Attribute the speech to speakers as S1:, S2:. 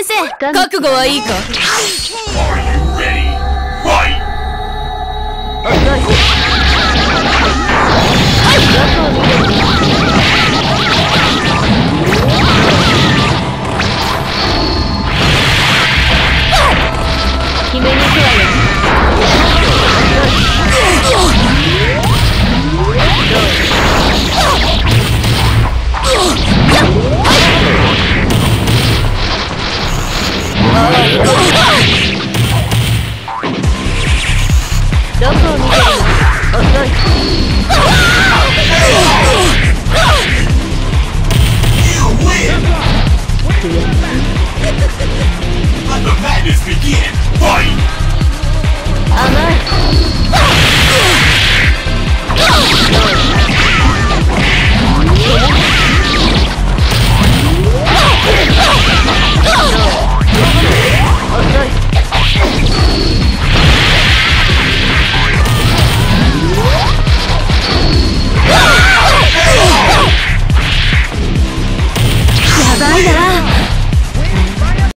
S1: 先生覚悟はいいか？
S2: どこを見てるの遅い
S3: Let the madness begin! Fight!
S2: 甘い
S1: Bye, guys.